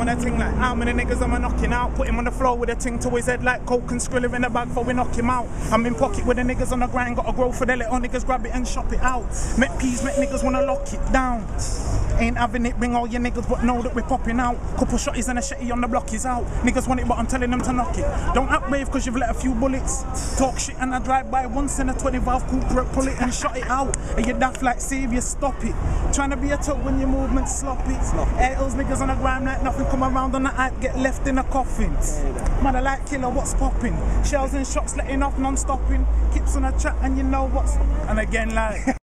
I'm on a thing like how many niggas am I knocking out? Put him on the floor with a ting to his head like coke and skrilla in the bag for we knock him out. I'm in pocket with the niggas on the grind, gotta grow for the little niggas, grab it and shop it out. Met peas, make niggas wanna lock it down. Ain't having it, bring all your niggas, but know that we're popping out. Couple shotties and a shetty on the block is out. Niggas want it, but I'm telling them to knock it. Don't act brave cause you've let a few bullets. Talk shit and I drive by once in a 20 valve coupe, pull it and shot it out. And you daft like savior, stop it. Trying to be a tough when your movement sloppy. Air hills niggas on the ground like nothing come around on the hype, get left in a coffin. Man, I like killer, what's popping? Shells and shots letting off non-stopping. Kips on a chat and you know what's... And again like...